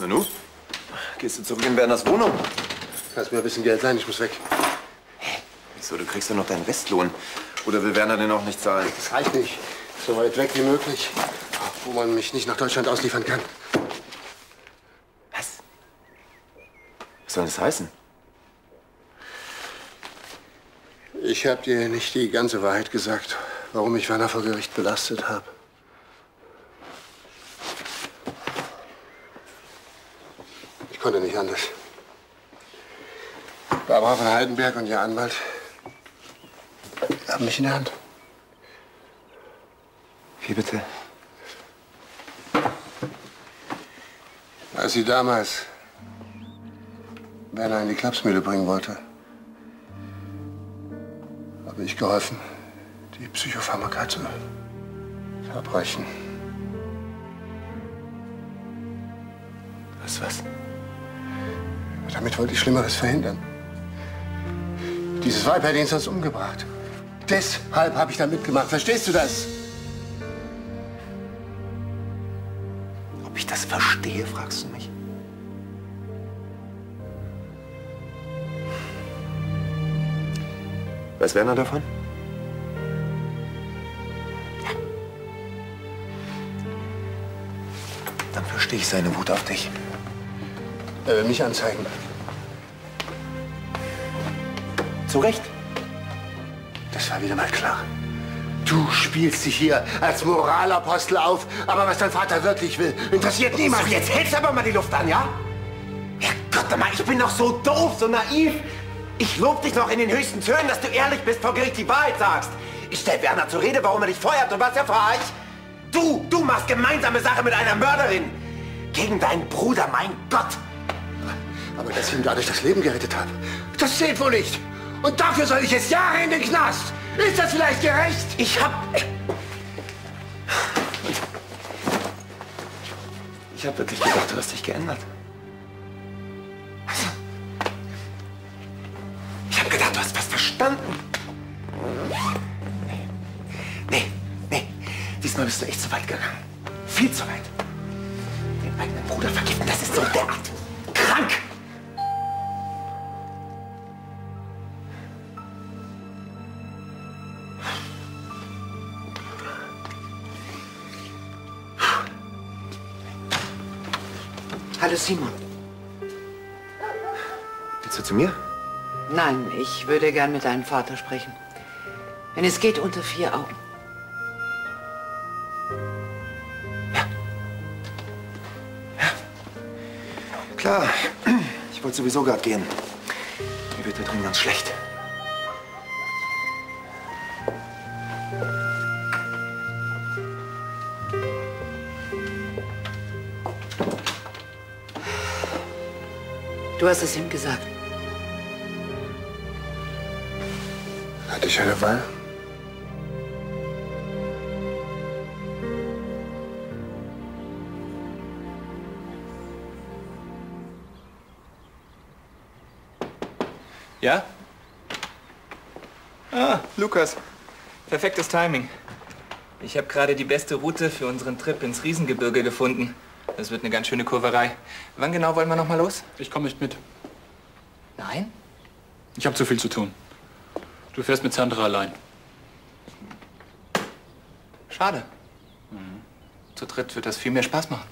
Nanu? Gehst du zurück in Werners Wohnung? Kannst mir ein bisschen Geld leihen, ich muss weg. Wieso, du kriegst ja noch deinen Restlohn. Oder will Werner den auch nicht zahlen? Das reicht nicht. So weit weg wie möglich, wo man mich nicht nach Deutschland ausliefern kann. Was? Was soll das heißen? Ich habe dir nicht die ganze Wahrheit gesagt, warum ich Werner vor Gericht belastet habe. Ich konnte nicht anders. Barbara von Heidenberg und ihr Anwalt haben mich in der Hand. Wie bitte? Als sie damals Werner in die Klapsmühle bringen wollte, habe ich geholfen, die Psychopharmaka zu verbrechen. Was, was? Damit wollte ich Schlimmeres verhindern. Dieses Weib hätte ihn sonst umgebracht. Deshalb habe ich da mitgemacht. Verstehst du das? Ob ich das verstehe, fragst du mich? Weiß Werner davon? Ja. Dann verstehe ich seine Wut auf dich. Er will mich anzeigen. Zu Recht. Das war wieder mal klar. Du spielst dich hier als Moralapostel auf, aber was dein Vater wirklich will, interessiert niemand. So, jetzt hältst du aber mal die Luft an, ja? Herrgott, mal, ich bin doch so doof, so naiv. Ich lob dich noch in den höchsten Tönen, dass du ehrlich bist, vor Gericht die Wahrheit sagst. Ich stell Werner zur Rede, warum er dich feuert. Und was erfahre ich? Du, du machst gemeinsame Sache mit einer Mörderin. Gegen deinen Bruder, mein Gott. Aber dass ich ihm dadurch das Leben gerettet habe, das zählt wohl nicht. Und dafür soll ich jetzt Jahre in den Knast. Ist das vielleicht gerecht? Ich hab... Ich hab wirklich gedacht, du hast dich geändert. Ich hab gedacht, du hast was verstanden. Nee, nee, nee. Diesmal bist du echt zu weit gegangen. Viel zu weit. Den eigenen Bruder vergiften, das ist so derart Hallo Simon. Willst du zu mir? Nein, ich würde gern mit deinem Vater sprechen. Wenn es geht, unter vier Augen. Klar. Ich wollte sowieso gerade gehen. Mir wird da drin ganz schlecht. Du hast es ihm gesagt. Hatte ich eine Wahl? Ja? Ah, Lukas. Perfektes Timing. Ich habe gerade die beste Route für unseren Trip ins Riesengebirge gefunden. Das wird eine ganz schöne Kurverei. Wann genau wollen wir noch mal los? Ich komme nicht mit. Nein? Ich habe zu viel zu tun. Du fährst mit Sandra allein. Schade. Mhm. Zu dritt wird das viel mehr Spaß machen.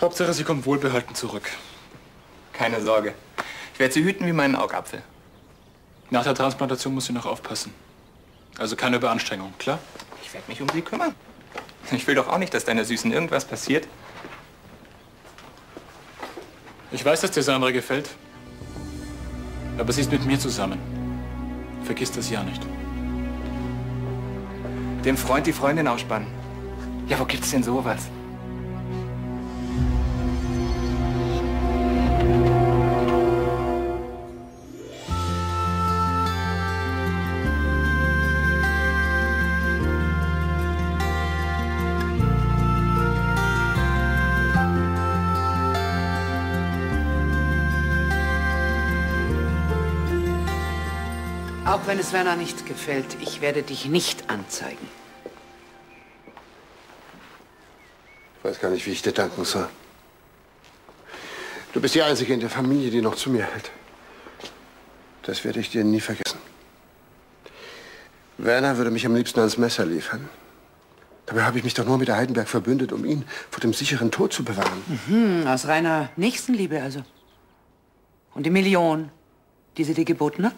Hauptsache, sie kommt wohlbehalten zurück. Keine Sorge. Ich werde sie hüten wie meinen Augapfel. Nach der Transplantation muss sie noch aufpassen. Also keine Überanstrengung, klar? Ich werde mich um sie kümmern. Ich will doch auch nicht, dass deiner Süßen irgendwas passiert. Ich weiß, dass dir Sandra gefällt. Aber sie ist mit mir zusammen. Vergiss das ja nicht. Dem Freund die Freundin ausspannen. Ja, wo gibt's denn sowas? Auch wenn es Werner nicht gefällt, ich werde dich nicht anzeigen. Ich weiß gar nicht, wie ich dir danken soll. Du bist die Einzige in der Familie, die noch zu mir hält. Das werde ich dir nie vergessen. Werner würde mich am liebsten ans Messer liefern. Dabei habe ich mich doch nur mit der Heidenberg verbündet, um ihn vor dem sicheren Tod zu bewahren. Hm, aus reiner Nächstenliebe also. Und die Million, die sie dir geboten hat,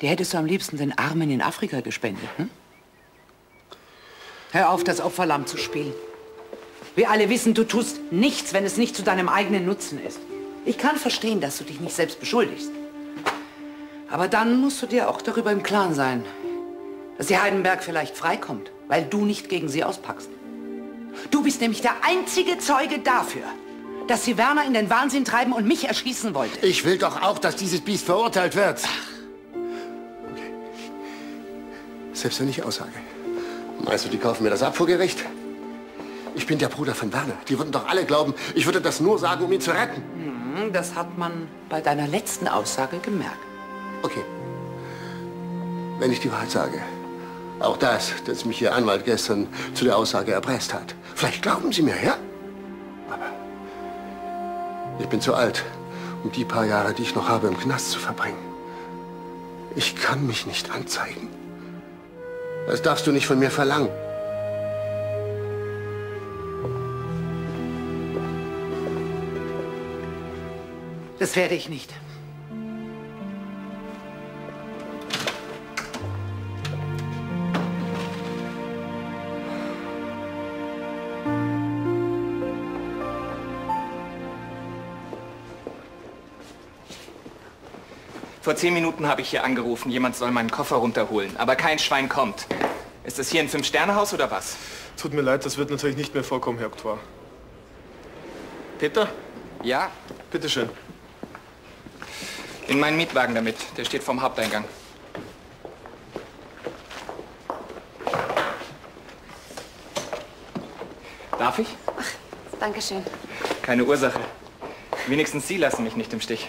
die hättest du am liebsten den Armen in Afrika gespendet, hm? Hör auf, das Opferlamm zu spielen. Wir alle wissen, du tust nichts, wenn es nicht zu deinem eigenen Nutzen ist. Ich kann verstehen, dass du dich nicht selbst beschuldigst. Aber dann musst du dir auch darüber im Klaren sein, dass die Heidenberg vielleicht freikommt, weil du nicht gegen sie auspackst. Du bist nämlich der einzige Zeuge dafür, dass sie Werner in den Wahnsinn treiben und mich erschießen wollte. Ich will doch auch, dass dieses Biest verurteilt wird. Okay. Selbst wenn ich aussage. Meinst du, die kaufen mir das ab vor Gericht? Ich bin der Bruder von Werner. Die würden doch alle glauben, ich würde das nur sagen, um ihn zu retten. Hm, Das hat man bei deiner letzten Aussage gemerkt. Okay. Wenn ich die Wahrheit sage. Auch das, dass mich Ihr Anwalt gestern zu der Aussage erpresst hat. Vielleicht glauben Sie mir, ja? Aber ich bin zu alt, um die paar Jahre, die ich noch habe, im Knast zu verbringen. Ich kann mich nicht anzeigen. Das darfst du nicht von mir verlangen. Das werde ich nicht. Vor zehn Minuten habe ich hier angerufen, jemand soll meinen Koffer runterholen, aber kein Schwein kommt. Ist das hier ein Fünf-Sterne-Haus oder was? Tut mir leid, das wird natürlich nicht mehr vorkommen, Herr Octroy. Peter, Ja, bitteschön. in meinen Mietwagen damit. Der steht vorm Haupteingang. Darf ich? Dankeschön. Keine Ursache. Wenigstens Sie lassen mich nicht im Stich.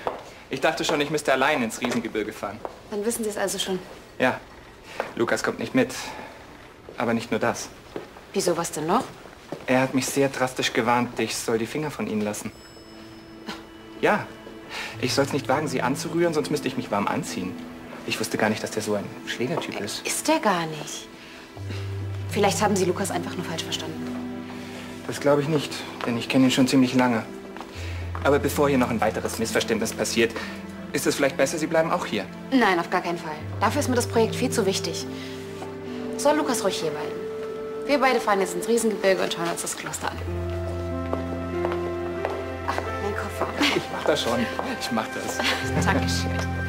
Ich dachte schon, ich müsste allein ins Riesengebirge fahren. Dann wissen Sie es also schon. Ja, Lukas kommt nicht mit. Aber nicht nur das. Wieso, was denn noch? Er hat mich sehr drastisch gewarnt, ich soll die Finger von Ihnen lassen. Ja, ich soll es nicht wagen, Sie anzurühren, sonst müsste ich mich warm anziehen. Ich wusste gar nicht, dass der so ein Schlägertyp ist. Ist der gar nicht. Vielleicht haben Sie Lukas einfach nur falsch verstanden. Das glaube ich nicht, denn ich kenne ihn schon ziemlich lange. Aber bevor hier noch ein weiteres Missverständnis passiert, ist es vielleicht besser, Sie bleiben auch hier. Nein, auf gar keinen Fall. Dafür ist mir das Projekt viel zu wichtig. Soll Lukas ruhig hier bleiben. Wir beide fahren jetzt ins Riesengebirge und schauen uns das Kloster an. Ach, mein Koffer. Ich mach das schon. Ich mach das. Dankeschön.